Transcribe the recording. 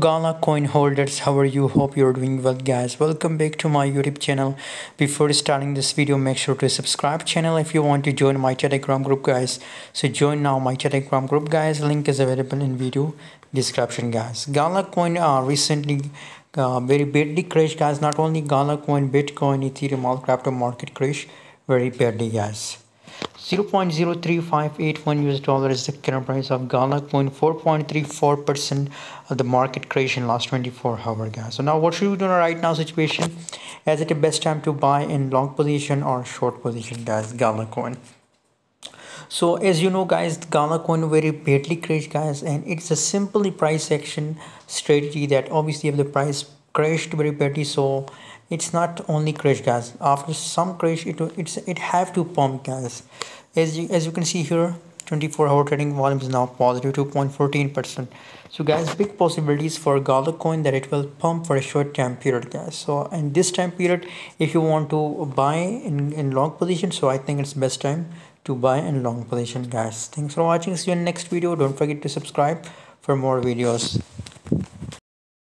Gala coin holders how are you? Hope you're doing well guys. Welcome back to my youtube channel. Before starting this video make sure to subscribe channel if you want to join my telegram group guys. So join now my telegram group guys. Link is available in video description guys. Gala coin uh, recently uh, very badly crashed guys. Not only Gala coin bitcoin ethereum all crypto market crash. Very badly guys 0.03581 US dollar is the current price of Gala coin 4.34 percent of the market creation last 24 hour guys. So now what should we do in right now situation? Is it the best time to buy in long position or short position guys? Gala coin so as you know guys Gala coin very badly crashed guys and it's a simply price action strategy that obviously if the price crashed very badly so it's not only crash guys after some crash it it's it have to pump guys as you as you can see here 24 hour trading volume is now positive 2.14 percent. So guys big possibilities for Gala coin that it will pump for a short time period guys. So in this time period if you want to buy in, in long position so I think it's best time to buy in long position guys. Thanks for watching. See you in next video. Don't forget to subscribe for more videos